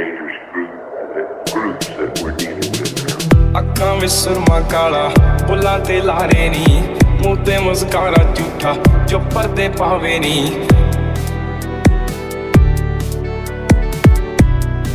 dangerous group, the groups that we're dealing with now. ਅੱਖਾਂ ਵਿੱਚ ਸੁਰਮਾ ਕਾਲਾ ਬੁੱਲਾਂ ਤੇ ਲਾਰੇ ਨੀ ਮੂੰਹ ਤੇ ਮੁਸਕਾਰਾ ਝੂਠਾ ਜੋ ਪਰਦੇ ਪਾਵੇ ਨੀ